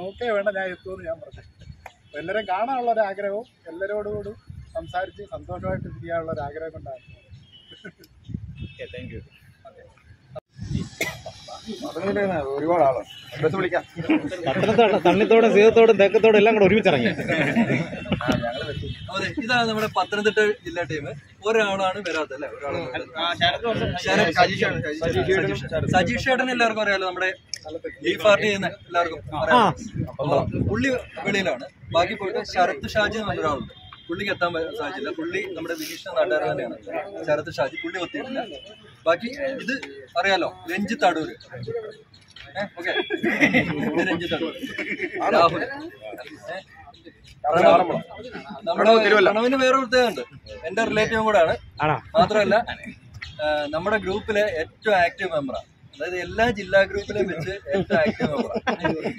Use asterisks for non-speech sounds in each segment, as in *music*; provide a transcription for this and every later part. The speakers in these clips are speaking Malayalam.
നോക്കേ വേണ്ട ഞാൻ എത്തുമെന്ന് ഞാൻ പറഞ്ഞു. അപ്പോൾ കാണാനുള്ള ഒരു ആഗ്രഹവും എല്ലാവരോടുകൂടി സംസാരിച്ച് സന്തോഷമായിട്ട് ഇരിക്കാനുള്ള ഒരു ആഗ്രഹം കൊണ്ടാണ്. താങ്ക് യു ഒരുപാട് ആളാണ് വിളിക്കാം. തണ്ണിത്തോടും സീതത്തോടും തെക്കത്തോടും എല്ലാം കൂടെ ഒരുമിച്ചിറങ്ങി. അതെ ഇതാണ് നമ്മുടെ പത്തനംതിട്ട ജില്ലാ ടീം. ഒരാളാണ് വരാത്തത് അല്ലേ? ഒരാളാണ് സജീഷ് ചേട്ടൻ. എല്ലാവർക്കും അറിയാലോ നമ്മുടെ ഈ പാർട്ടി ചെയ്യുന്ന എല്ലാവർക്കും പുള്ളി വെളിയിലാണ്. ബാക്കി പോയിട്ട് ശരത് ഷാജി എന്ന് പറഞ്ഞ ഒരാളുണ്ട് പുള്ളിക്ക് എത്താൻ സാധിച്ചില്ല. പുള്ളി നമ്മുടെ വിനീഷ നാട്ടുകാരൻ തന്നെയാണ്. ശരത് ഷാജി പുള്ളി ഒത്തിയിട്ടില്ല. ബാക്കി ഇത് അറിയാലോ രഞ്ജിത്ത് അടൂര്. ഓക്കെ. രഞ്ജിത്ത് അടൂർ രാഹുൽ? നമ്മുടെ പ്രണവിന് വേറെ പ്രത്യേകമുണ്ട് എന്റെ റിലേറ്റീവും കൂടെ ആണ്? മാത്രമല്ല നമ്മുടെ ഗ്രൂപ്പിലെ ഏറ്റവും ആക്റ്റീവ് മെമ്പറാണ്. അതായത് എല്ലാ ജില്ലാ ഗ്രൂപ്പിലെയും വെച്ച് ഏറ്റവും ആക്റ്റീവ് മെമ്പറാണ്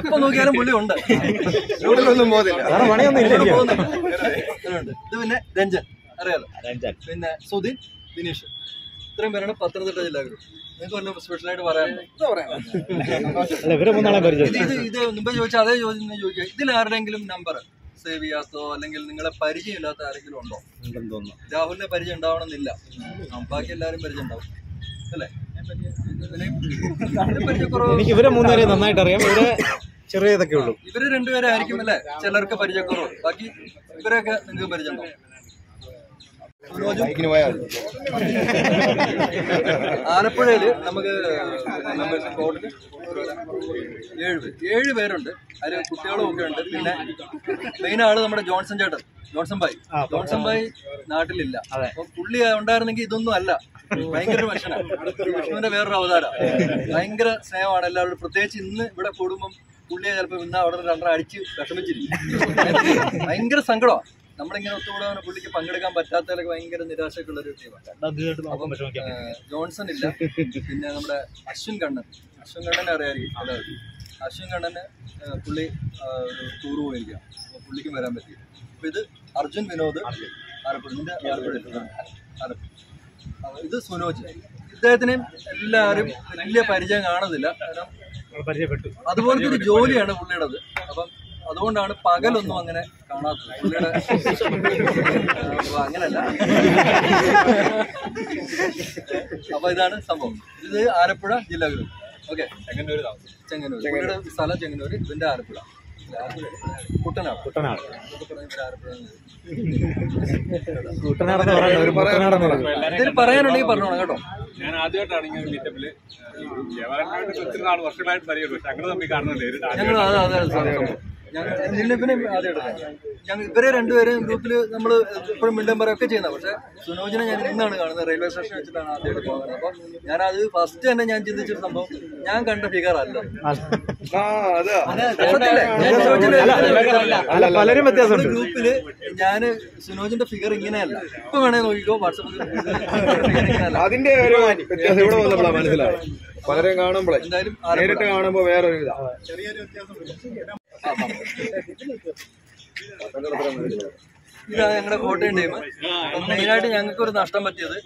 എപ്പോ നോക്കിയാലും പുള്ളി ഉണ്ട്. ഒന്നും പോകുന്നില്ല. ഇത് പിന്നെ രഞ്ജൻ. അറിയാലോ? രഞ്ജൻ. പിന്നെ സുധീൻ ദിനീഷ് ഇത്രയും പേരാണ് പത്തനംതിട്ട ജില്ലാ ഗ്രൂപ്പ്. നിങ്ങൾക്ക് വല്ല സ്പെഷ്യലായിട്ട് പറയാനുണ്ടോ? ഇത് ഇത് മുമ്പേ ചോദിച്ച അതേ ചോദ്യം ചോദിക്കുക. ഇതിൽ ആരുടെങ്കിലും നമ്പർ സേവ് ചെയ്യാത്തോ അല്ലെങ്കിൽ നിങ്ങളെ പരിചയമില്ലാത്ത ആരെങ്കിലും ഉണ്ടോ? ഉണ്ടെന്ന് തോന്നുന്നു. രാഹുലിനെ പരിചയം ഉണ്ടാവണമെന്നില്ല. ബാക്കി എല്ലാവരും പരിചയം ഉണ്ടാവും. അല്ലേ? എനിക്ക് ഇവരെ മൂന്നുപേരെ നന്നായിട്ട് അറിയാം. ഇവരെ ചെറിയതൊക്കെ ഉള്ളൂ. ഇവർ രണ്ടുപേരെ ആയിരിക്കും അല്ലേ? ചിലർക്ക് പരിചയക്കുറവ്. ബാക്കി ഇവരെയൊക്കെ നിങ്ങൾക്ക് പരിചയം ആലപ്പുഴയിൽ നമുക്ക് ഏഴ് പേര് ഏഴ് പേരുണ്ട്. അതിൽ കുട്ടികളും ഒക്കെ ഉണ്ട്. പിന്നെ മെയിൻ ആൾ നമ്മുടെ ജോൺസൺ ചേട്ടൻ ജോൺസൺ ഭായ്. ജോൺസൺ ഭായ് നാട്ടിലില്ല. പുള്ളി ഉണ്ടായിരുന്നെങ്കിൽ ഇതൊന്നും അല്ല. ഭയങ്കര മനുഷ്യനാണ് വിഷ്ണുവിന്റെ വേറൊരു അവതാരം. ഭയങ്കര സ്നേഹമാണ് എല്ലാവരും പ്രത്യേകിച്ച് ഇന്ന് ഇവിടെ കൂടുമ്പം പുള്ളിയെ ചിലപ്പോൾ ഇന്ന് അവിടെ രണ്ടര അടിച്ച് വിഷമിച്ചിരിക്കും. ഭയങ്കര സങ്കടമാണ്. നമ്മളിങ്ങനെ ഒത്തുകൂടാൻ പുള്ളിക്ക് പങ്കെടുക്കാൻ പറ്റാത്തതിലൊക്കെ ഭയങ്കര നിരാശക്കുള്ള ഒരു ടീമാണ് ജോൺസൺ ഇല്ല. പിന്നെ നമ്മുടെ അശ്വിൻ കണ്ണൻ. അശ്വിൻ കണ്ണനെ അറിയാമായിരിക്കും. അതായത് അശ്വിൻ കണ്ണന് പുള്ളി ഒരു ടൂർ പോയിരിക്കാം അപ്പോൾ പുള്ളിക്കും വരാൻ പറ്റി അപ്പോൾ ഇത് അർജുൻ വിനോദ് ആലപ്പുഴ ആലപ്പുഴ ആലപ്പുഴ. ഇത് സുനോജ്. ഇദ്ദേഹത്തിനെയും എല്ലാവരും വലിയ പരിചയം കാണുന്നില്ല. കാരണം പരിചയപ്പെട്ടു. അതുപോലത്തെ ഒരു ജോലിയാണ് പുള്ളിയുടേത്. അപ്പം അതുകൊണ്ടാണ് പകലൊന്നും അങ്ങനെ കാണാത്തത്. പുള്ളിയുടെ അങ്ങനല്ല അപ്പൊ ഇതാണ് സംഭവം. ഇത് ആലപ്പുഴ ജില്ലാ ഗ്രൂപ്പ് ഓക്കെ ചെങ്ങന്നൂർ ചെങ്ങന്നൂർ പുള്ളിയുടെ സ്ഥലം ചെങ്ങന്നൂർ ഇതിന്റെ ആലപ്പുഴ. കുട്ടനാട്. കുട്ടനാട്. ഇതിൽ പറയാനുണ്ടെങ്കിൽ പറഞ്ഞോളാം കേട്ടോ. ഞാൻ ആദ്യമായിട്ടാണ് ഇങ്ങനെ മീറ്റപ്പിൽ നാൾ വർഷങ്ങളായിട്ട് പരിചയമുള്ളൂ പക്ഷെ ഞങ്ങൾ തമ്മിൽ കാണുന്നുണ്ട് ഞങ്ങൾ ഞാൻ ഇവരെ രണ്ടുപേരും ഗ്രൂപ്പിൽ നമ്മൾ എപ്പോഴും മിണ്ടം പറയൊക്കെ ചെയ്യുന്നത്. പക്ഷെ സുനോജിനെ ഞാൻ ഇന്നാണ് കാണുന്നത്. റെയിൽവേ സ്റ്റേഷൻ വെച്ചിട്ടാണ് ആദ്യമായിട്ട് പോകുന്നത് അപ്പൊ ഞാനത് ഫസ്റ്റ് തന്നെ ഞാൻ ചിന്തിച്ചൊരു സംഭവം. ഞാൻ കണ്ട ഫിഗർ അല്ല? ഞാൻ പലരും വ്യത്യാസമുണ്ട്. ഗ്രൂപ്പിൽ ഞാൻ സുനോജിന്റെ ഫിഗർ ഇങ്ങനെയല്ല. ഇപ്പൊ വേണേ നോക്കിക്കോ വാട്സപ്പിൽ അതിന്റെ പലരെയും കാണുമ്പോഴേ എന്തായാലും നേരിട്ട് കാണുമ്പോ വേറൊരു ഇതാ. ഇതാണ് ഞങ്ങളുടെ കോട്ടയം ടീം മെയിനായിട്ട് ഞങ്ങൾക്ക് ഒരു നഷ്ടം പറ്റിയത്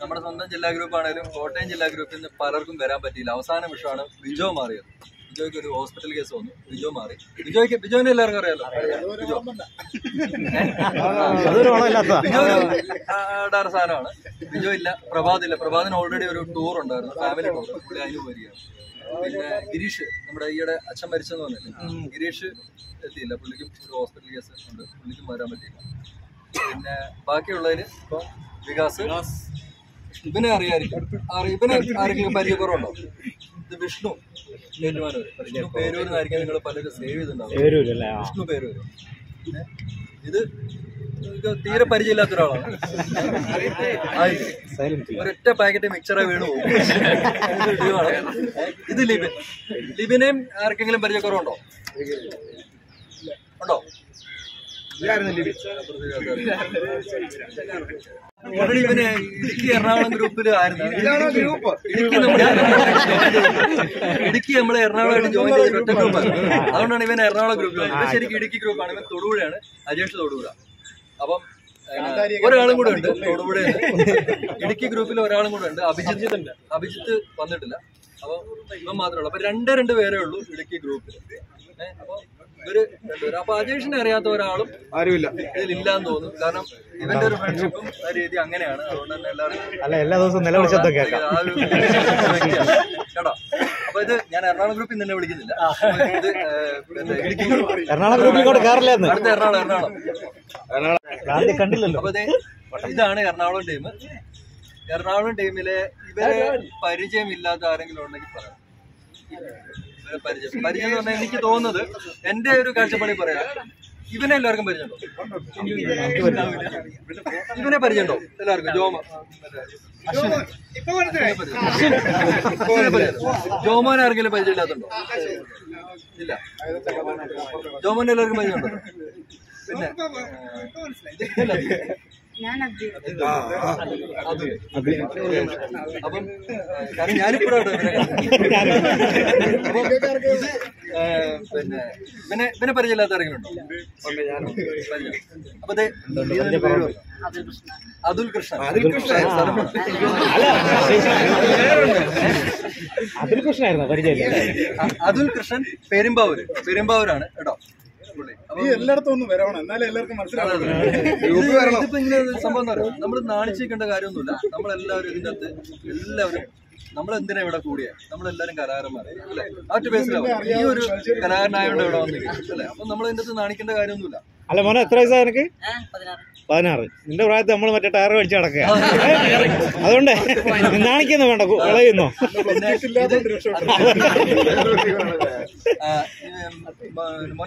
നമ്മുടെ സ്വന്തം ജില്ലാ ഗ്രൂപ്പ് ആണെങ്കിലും കോട്ടയം ജില്ലാ ഗ്രൂപ്പിൽ നിന്ന് പലർക്കും വരാൻ പറ്റിയില്ല അവസാന വിഷയമാണ് ബിജോ മാറിയത് ബിജോയ്ക്ക് ഒരു ഹോസ്പിറ്റൽ കേസ് വന്നു ബിജോ മാറി ബിജോയ്ക്ക് ബിജോനെ എല്ലാവർക്കും അറിയാലോ ബിജോ സാധനമാണ് ബിജോ ഇല്ല പ്രഭാത് ഇല്ല പ്രഭാതിന് ഓൾറെഡി ഒരു ടൂർ ഉണ്ടായിരുന്നു ഫാമിലി ടൂർ പുള്ളി അതിന് പോയിരിക്കുകയാണ് പിന്നെ ഗിരീഷ് നമ്മുടെ ഈയിടെ അച്ഛൻ മരിച്ചെന്ന് പറഞ്ഞില്ലേ? ഗിരീഷ് എത്തിയില്ല. പുള്ളിക്കും ഒരു ഹോസ്പിറ്റൽ കേസ് ഉണ്ട്. പുള്ളിക്കും വരാൻ പറ്റിയില്ല. പിന്നെ ബാക്കിയുള്ളതിൽ ഇപ്പം വികാസ് ഇവനെ അറിയാമായിരിക്കും അറി- ഇവനെ ആരെങ്കിലും പരിചയക്കുറവുണ്ടോ? ഇത് വിഷ്ണു ഏറ്റുമാനൂർ വിഷ്ണു പേരൂരിന്നായിരിക്കും നിങ്ങൾ പലരും സേവ് ചെയ്തിട്ടുണ്ടാവും വിഷ്ണു പേരൂര്? ഇത് തീരെ പരിചയമില്ലാത്ത ഒരാളാണ് ഒരൊറ്റ പാക്കറ്റ് മിക്സറെ വീണു പോകും ഇത്. ലിബിൻ ലിബിനെയും ആർക്കെങ്കിലും പരിചയക്കുറവുണ്ടോ? ഉണ്ടോ? ഇവന് ഇടുക്കി എറണാകുളം ഗ്രൂപ്പിലായിരുന്നു ഇടുക്കി നമ്മുടെ ഇടുക്കി നമ്മളെ എറണാകുളമായിട്ട് ജോയിൻ ചെയ്ത ഒറ്റ ഗ്രൂപ്പാണ് അതുകൊണ്ടാണ് ഇവൻ എറണാകുളം ഗ്രൂപ്പിൽ ഇവൻ ശരിക്കും ഇടുക്കി ഗ്രൂപ്പാണ് ഇവൻ തൊടുപുഴയാണ്. അജേഷ് തൊടുപുഴ. അപ്പം ഒരാളും കൂടെ ഉണ്ട്. തൊടുപുഴ ഇടുക്കി ഗ്രൂപ്പിൽ ഒരാളും കൂടെ ഉണ്ട്. അഭിജിത്ത് അഭിജിത്ത് വന്നിട്ടില്ല. അപ്പൊ ഇവൻ മാത്രമേ ഉള്ളൂ. അപ്പൊ രണ്ടേ രണ്ട് പേരേ ഉള്ളൂ ഇടുക്കി ഗ്രൂപ്പിൽ അപ്പൊ രണ്ടുപേരും അപ്പൊ അജേഷിനെ അറിയാത്ത ഒരാളും ആരുമില്ല. ഇതിലില്ലാന്ന് തോന്നുന്നു കാരണം ഇവന്റെ ഒരു ഫ്രണ്ട്ഷിപ്പും ആ രീതി അങ്ങനെയാണ്. അതുകൊണ്ട് തന്നെ എല്ലാവരും അല്ല എല്ലാ ദിവസവും നിലവിളി ശബ്ദം കേൾക്കാം. ആ ഒരു വ്യക്തിയാണ്. കേട്ടോ. അപ്പൊ ഇത് ഞാൻ എറണാകുളം ഗ്രൂപ്പിൽ നിന്നെ തന്നെ വിളിക്കുന്നില്ല. ഇത്. എറണാകുളം ഗ്രൂപ്പിൽ കൂടെ കയറില്ലെന്ന് അടുത്ത എറണാകുളം എറണാകുളം. കണ്ടില്ലല്ലോ. അപ്പൊ ഇതാണ് എറണാകുളം ടീം എറണാകുളം ടീമിലെ ഇവരെ പരിചയമില്ലാത്ത ആരെങ്കിലും ഉണ്ടെങ്കിൽ പറയാം പരിചയം പരിചയം എന്ന് പറഞ്ഞാൽ എനിക്ക് തോന്നുന്നത് എന്റെ ഒരു കാഴ്ചപ്പാടി പറയാം. ഇവനെ എല്ലാവർക്കും പരിചയമുണ്ടോ? ഇവനെ പരിചയമുണ്ടോ? എല്ലാവർക്കും. ജോമ. ജോമോൻ ആർക്കെങ്കിലും പരിചയമില്ലാത്തുണ്ടോ ഇല്ല. ജോമോൻ എല്ലാവർക്കും പരിചയമുണ്ടോ? പിന്നെ? ഞാനിപ്പോഴാണ് പിന്നെ ഇവനെ ഇവനെ പരിചയമില്ലാത്ത ആരെങ്കിലും ഉണ്ടോ. അപ്പൊ. അതുൽ കൃഷ്ണൻ. അതുൽ കൃഷ്ണൻ. അല്ല അതിൽ കൃഷ്ണായിരുന്നു പരിചയമില്ല അതുൽ കൃഷ്ണൻ പെരുമ്പാവൂര്. പെരുമ്പാവൂരാണ് കേട്ടോ. നീ എല്ലായിടത്തും ഒന്ന് വരണം എന്നാലേ എല്ലാവർക്കും മനസ്സിലാവും *laughs* ഇത് ഇതിപ്പോ ഇങ്ങനെ ഒരു സംഭവം എന്താ പറയുക? നമ്മൾ നാണിച്ചിരിക്കേണ്ട കാര്യമൊന്നുമില്ല. നമ്മളെല്ലാവരും ഇതിന്റെ അകത്ത് എല്ലാവരും നമ്മൾ എന്തിനാ ഇവിടെ കൂടിയ? നമ്മളെല്ലാരും കലാകാരന്മാരെ അല്ലെ? ഒരു ബേസിലാവും ഈ ഒരു കലാകാരനായോണ്ട് ഇവിടെ വന്നിരിക്കും അല്ലെ? അപ്പൊ നമ്മൾ ഇതിന്റെ അകത്ത് നാണിക്കേണ്ട കാര്യമൊന്നുമില്ല. അല്ല മോനെ എത്ര വയസ്സാ നിനക്ക്? പതിനാറ്. നിന്റെ പ്രായത്തിൽ നമ്മൾ മറ്റേ ടയർ മേടിച്ച് കിടക്കുക അതുകൊണ്ട് നാണിക്കുന്നു വേണ്ട പിന്നെ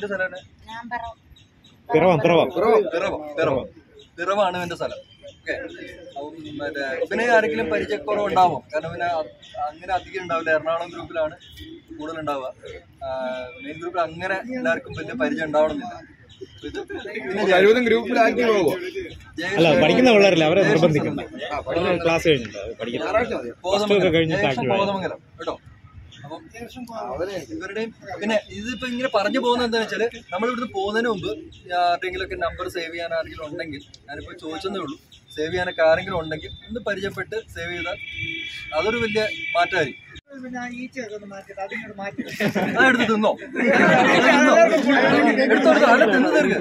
സ്ഥലമാണ് പിറവം പിറവം. പിറവം പിറവം പിറവാണ് എന്റെ സ്ഥലം മറ്റേ ഇവനെ ആരെങ്കിലും പരിചയക്കുറവ് ഉണ്ടാവും കാരണം പിന്നെ അങ്ങനെ അധികം ഉണ്ടാവില്ല. എറണാകുളം ഗ്രൂപ്പിലാണ് കൂടുതൽ ഉണ്ടാവുക മെയിൻ ഗ്രൂപ്പിൽ അങ്ങനെ എല്ലാവർക്കും വലിയ പരിചയം ഉണ്ടാവണമെന്നില്ല. പിന്നെ കഴിവതും ഗ്രൂപ്പിലാക്കി ജയേഷ് അല്ല പഠിക്കുന്ന പിള്ളേരല്ല അവരെ നിർബന്ധിക്കണ്ട. ക്ലാസ് കഴിഞ്ഞിട്ട് കേട്ടോ? അപ്പം ഇവരുടെയും പിന്നെ ഇതിപ്പോ ഇങ്ങനെ പറഞ്ഞു പോകുന്നത് എന്താ വെച്ചാൽ നമ്മൾ ഇവിടുന്ന് പോകുന്നതിന് മുമ്പ് ആരുടെങ്കിലും ഒക്കെ നമ്പർ സേവ് ചെയ്യാൻ ആരെങ്കിലും ഉണ്ടെങ്കിൽ ഞാനിപ്പോ ചോദിച്ചതേ ഉള്ളൂ. സേവ് ചെയ്യാനൊക്കെ ആരെങ്കിലും ഉണ്ടെങ്കിൽ ഒന്ന് പരിചയപ്പെട്ട് സേവ് ചെയ്താൽ അതൊരു വലിയ മാറ്റമായിരിക്കും. എടുത്ത് തിന്നോ. അല്ല തിന്നു തീർക്ക്.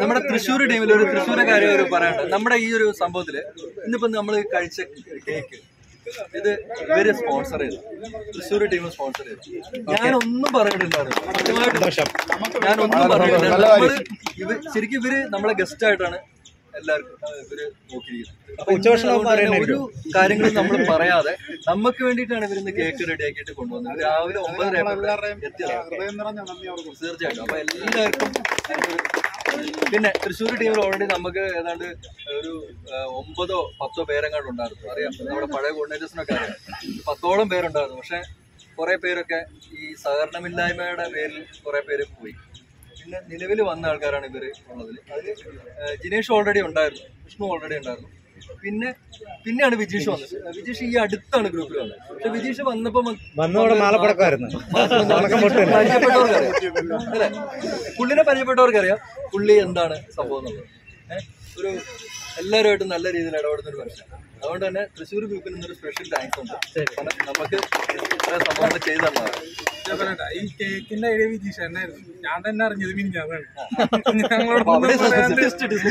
നമ്മുടെ തൃശ്ശൂർ ടീമിൽ ഒരു തൃശ്ശൂരെ കാര്യം ഒരു പറയാനുണ്ട്. നമ്മുടെ ഈ ഒരു സംഭവത്തിൽ ഇന്നിപ്പോ നമ്മൾ കഴിച്ച കേക്ക് ഇത് ഇവർ സ്പോൺസർ ചെയ്തു. തൃശ്ശൂർ ടീം സ്പോൺസർ ചെയ്തു. ഞാനൊന്നും പറഞ്ഞിട്ടുണ്ടായിരുന്നു ഞാനൊന്നും പറഞ്ഞിട്ടുണ്ടായിരുന്നു ശരിക്കും ഇവർ നമ്മളെ ഗസ്റ്റ് ആയിട്ടാണ് എല്ലാവർക്കും ഇവർ നോക്കിയിരിക്കുന്നത്. ഒരു കാര്യങ്ങളും നമ്മൾ പറയാതെ നമുക്ക് വേണ്ടിയിട്ടാണ് ഇവരിന്ന് കേക്ക് റെഡിയാക്കിയിട്ട് കൊണ്ടുവന്നത്. രാവിലെ ഒമ്പതര തീർച്ചയായിട്ടും. അപ്പൊ എല്ലാവർക്കും പിന്നെ തൃശ്ശൂർ ടീമിൽ ഓൾറെഡി നമുക്ക് ഏതാണ്ട് ഒരു ഒമ്പതോ പത്തോ പേരെങ്ങാണ്ട് ഉണ്ടായിരുന്നു. അറിയാം. നമ്മുടെ പഴയ കോർഡിനേറ്റേഴ്സിനൊക്കെ അറിയാം. പത്തോളം പേരുണ്ടായിരുന്നു. പക്ഷെ കുറെ പേരൊക്കെ ഈ സഹകരണമില്ലായ്മയുടെ പേരിൽ കുറെ പേര് പോയി. പിന്നെ നിലവിൽ വന്ന ആൾക്കാരാണ് ഇവർ ഉള്ളതിൽ അതിൽ ജിനേഷ് ഓൾറെഡി ഉണ്ടായിരുന്നു. വിഷ്ണു ഓൾറെഡി ഉണ്ടായിരുന്നു. പിന്നെ പിന്നെയാണ് വിജീഷ് വന്നത്. വിജീഷ് ഈ അടുത്താണ് ഗ്രൂപ്പിൽ വന്നത്. പക്ഷെ വിജീഷ് വന്നപ്പോ അല്ലേ? പുള്ളിനെ പരിചയപ്പെട്ടവർക്കറിയാം പുള്ളി എന്താണ് സംഭവം എന്നുള്ളത്. ഒരു എല്ലാവരുമായിട്ടും നല്ല രീതിയിൽ ഇടപെടുന്ന ഒരു മനുഷ്യൻ അതുകൊണ്ട് തന്നെ തൃശ്ശൂർ ഗ്രൂപ്പിന് ഇന്നൊരു സ്പെഷ്യൽ താങ്ക്സ് ഉണ്ട്. നമുക്ക് സംഭവം സംഭവങ്ങൾ ചെയ്തു തന്നതാണ്. ഈ കേക്കിന്റെ ഐഡിയ വിജീഷ് എന്നായിരുന്നു. ഞാൻ തന്നെ അറിഞ്ഞത് മിനിഞ്ഞാന്നാണ് അപ്പൊ അവിടെ twist, twist.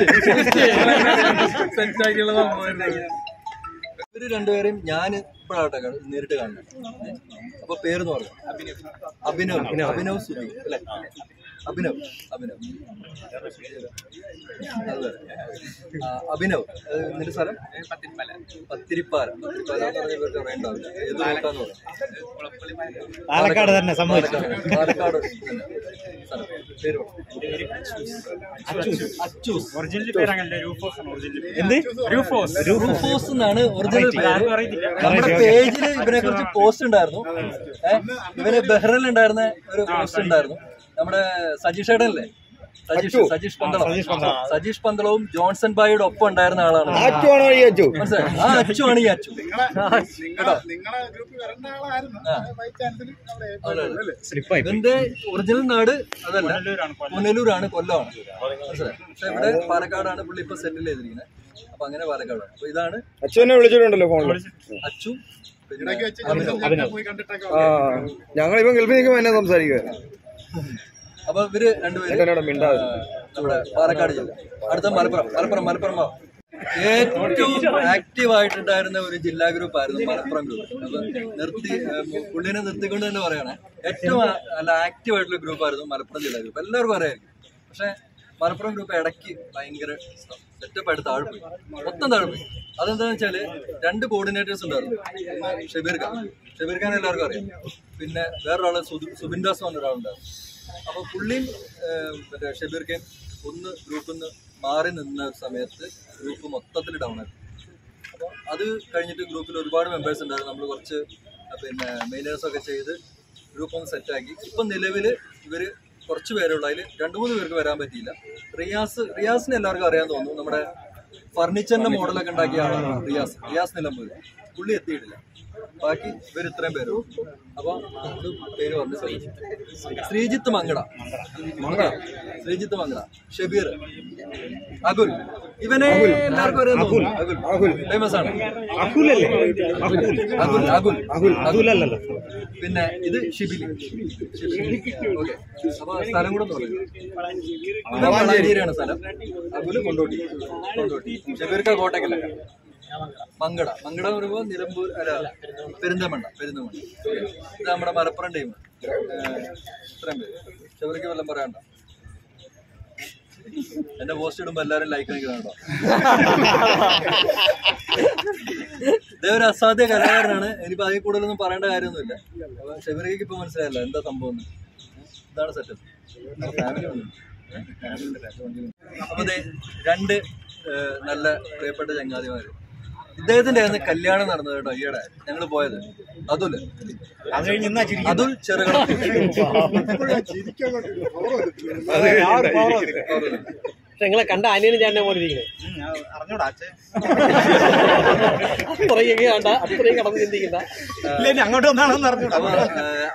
സെറ്റ് ആക്കിയുള്ള സംഭവമായിരുന്നു ഇവർ രണ്ടുപേരെയും ഞാൻ ഇപ്പോഴാട്ടെ നേരിട്ട് കാണുന്നത്. അപ്പൊ അപ്പൊ എന്ന് പറഞ്ഞു അഭിനവ്. അഭിനവ് സുധി അല്ലെ? അഭിനവ് അഭിനവ്. അഭിനവ് നിന്റെ സ്ഥലം? പത്തിരിപ്പാല. പത്തിരിപ്പാല. പത്തിരിപ്പാല ഏത് റൂട്ടാന്ന് പറയാം? പാലക്കാട് തന്നെ സമ്മതിച്ചു. പാലക്കാട്. എന്നാണ് ഒറിജിനൽ നമ്മുടെ പേജിൽ ഇവനെ കുറിച്ച് പോസ്റ്റ് ഉണ്ടായിരുന്നു. ഇവനെ ഇവന് ബഹ്റിൽ ഉണ്ടായിരുന്ന ഒരു പോസ്റ്റ് ഉണ്ടായിരുന്നു. നമ്മുടെ സജീഷ് ഏടല്ലേ സജീഷ് സജീഷ് പന്തളം. സജീഷ് പന്തളവും ജോൺസൺ ബായിയുടെ ഒപ്പം ഉണ്ടായിരുന്ന ആളാണ്. അച്ചു മനസ്സിലായി? ആ അച്ചു ആണ് ഈ അച്ചു. ഇവന്റെ ഒറിജിനൽ നാട് അതല്ല. പുനലൂരാണ് കൊല്ലമാണ്. മനസ്സിലായി? പക്ഷെ ഇവിടെ പാലക്കാടാണ് പുള്ളി ഇപ്പൊ സെറ്റിൽ ചെയ്തിരിക്കുന്നത് അപ്പൊ അങ്ങനെ പാലക്കാടാണ്. അപ്പൊ ഇതാണ് അച്ഛനെ വിളിച്ചിട്ടുണ്ടല്ലോ ഫോണിൽ അച്ചു ഞങ്ങൾ ഇവൻ ഗൾഫിൽ നിൽക്കുമ്പോൾ എന്നെ സംസാരിക്കുക അപ്പൊ ഇവർ രണ്ടുപേരും നമ്മുടെ പാലക്കാട് ജില്ല. അടുത്ത മലപ്പുറം മലപ്പുറം മലപ്പുറം. ഏറ്റവും ആക്റ്റീവ് ആയിട്ടുണ്ടായിരുന്ന ഒരു ജില്ലാ ഗ്രൂപ്പ് ആയിരുന്നു മലപ്പുറം ഗ്രൂപ്പ് അപ്പൊ നിർത്തി പുള്ളിനെ നിർത്തിക്കൊണ്ട് തന്നെ പറയണേ. ഏറ്റവും നല്ല ആക്റ്റീവ് ആയിട്ടുള്ള ഗ്രൂപ്പ് ആയിരുന്നു മലപ്പുറം ജില്ലാ ഗ്രൂപ്പ് എല്ലാവർക്കും അറിയായിരിക്കും പക്ഷെ മലപ്പുറം ഗ്രൂപ്പ് ഇടയ്ക്ക് ഭയങ്കര സെറ്റപ്പ് ആയിട്ട് താഴ്പോയി. മൊത്തം താഴ്പോയി. അതെന്താണെന്ന് വെച്ചാൽ രണ്ട് കോർഡിനേറ്റേഴ്സ് ഉണ്ടായിരുന്നു. ഷബീർ ഖാൻ. ഷബീർ ഖാൻ എല്ലാവർക്കും അറിയാം. പിന്നെ വേറൊരാൾ സുബിൻ ദാസ് പറഞ്ഞ ഒരാളുണ്ടായിരുന്നു അപ്പൊ പുള്ളിയും മറ്റേ ഷബീർ ഖാൻ ഒന്ന് ഗ്രൂപ്പിൽ നിന്ന് മാറി നിന്ന സമയത്ത് ഗ്രൂപ്പ് മൊത്തത്തിൽ ഡൗൺ ആയി. അപ്പോൾ അത് കഴിഞ്ഞിട്ട് ഗ്രൂപ്പിൽ ഒരുപാട് മെമ്പേഴ്സ് ഉണ്ടായിരുന്നു. നമ്മൾ കുറച്ച് പിന്നെ മെയിനേഴ്സ് ഒക്കെ ചെയ്ത് ഗ്രൂപ്പ് ഒന്ന് സെറ്റാക്കി ഇപ്പം നിലവിൽ ഇവർ കുറച്ച് പേരുള്ള അതിൽ രണ്ട് മൂന്ന് പേർക്ക് വരാൻ പറ്റിയില്ല. റിയാസ് റിയാസിനെ എല്ലാവർക്കും അറിയാൻ തോന്നുന്നു. നമ്മുടെ ഫർണിച്ചറിന്റെ മോഡലൊക്കെ ഉണ്ടാക്കിയ ആളാണ് റിയാസ്. റിയാസ് നിലമ്പൂർ പുള്ളി എത്തിയിട്ടില്ല. ബാക്കി ഇവർ ഇത്രയും പേരും. അപ്പൊ പേര് പറഞ്ഞു ശ്രീജിത്ത് മങ്കട. മങ്കട? ശ്രീജിത്ത് മങ്കട. ഷബീർ. അകുൽ. ഇവനെ എല്ലാവർക്കും അറിയാം തോന്നുന്നു. അകുൽ. ഫേമസ് ആണ്. അകുൽ. അകുൽ. അകുൽ. അകുൽ. അല്ലല്ലോ പിന്നെ ഇത് ഷിബിലി. ഓക്കെ. അപ്പൊ സ്ഥലം കൂടെ ഒന്ന് പറയൂ. ഇത് വളാഞ്ചേരിയാണ് സ്ഥലം. അകുൽ കൊണ്ടോട്ടി. കൊണ്ടോട്ടി. ഷബീർക്ക കോട്ടക്കല്ല മങ്കട മങ്കട എന്ന് പറയുമ്പോൾ നിലമ്പൂർ അല്ല പെരിന്തമണ്ണ പെരിന്തമണ്ണ ഇത് നമ്മുടെ മലപ്പുറം ടീം ഇത്രയും പേര്. ഷബീർക്ക് വല്ലതും പറയണ്ട എന്റെ പോസ്റ്റ് ഇടുമ്പോ എല്ലാരും ലൈക്ക് അടിക്കുന്നുണ്ടോ? ഇതേ ഒരു അസാധ്യ കലാകാരനാണ് ഇനിയിപ്പോ അതിൽ കൂടുതലൊന്നും പറയേണ്ട കാര്യമൊന്നുമില്ല. ഷബീർക്ക് ഇപ്പൊ മനസ്സിലായല്ലോ എന്താ സംഭവം. ഇതാണ് സെറ്റപ്പ് ഫാമിലി അപ്പൊ രണ്ട് നല്ല പ്രിയപ്പെട്ട ചങ്ങാതിമാര്. ഇദ്ദേഹത്തിന്റെ ആയിരുന്നു കല്യാണം നടന്നത് കേട്ടോ ഈയിടെ ഞങ്ങൾ പോയത്. അതുൽ അത് കഴിഞ്ഞ് ഇന്നാ ചിരിക്കുന്നത്. അതുൽ ചെറുകട. നിങ്ങളെ കണ്ട അനിയനും ചേട്ടനെ പോലെ